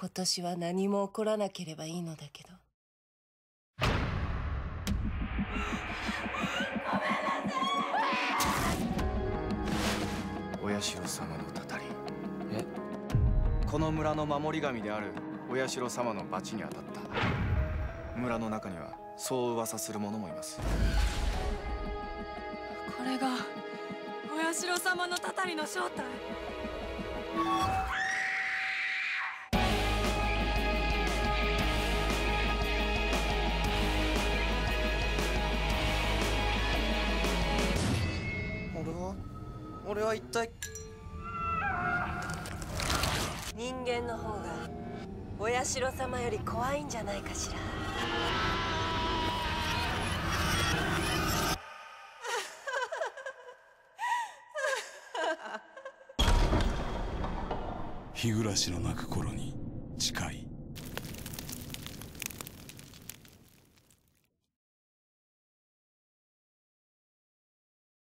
今年は何も起こらなければいいのだけど。お社様のたたり。え？この村の守り神であるお社様の罰に当たった。村の中にはそう噂する者もいます。これがお社様のたたりの正体俺は俺は一体？人間の方がお社様より怖いんじゃないかしら。日暮らしの泣く頃に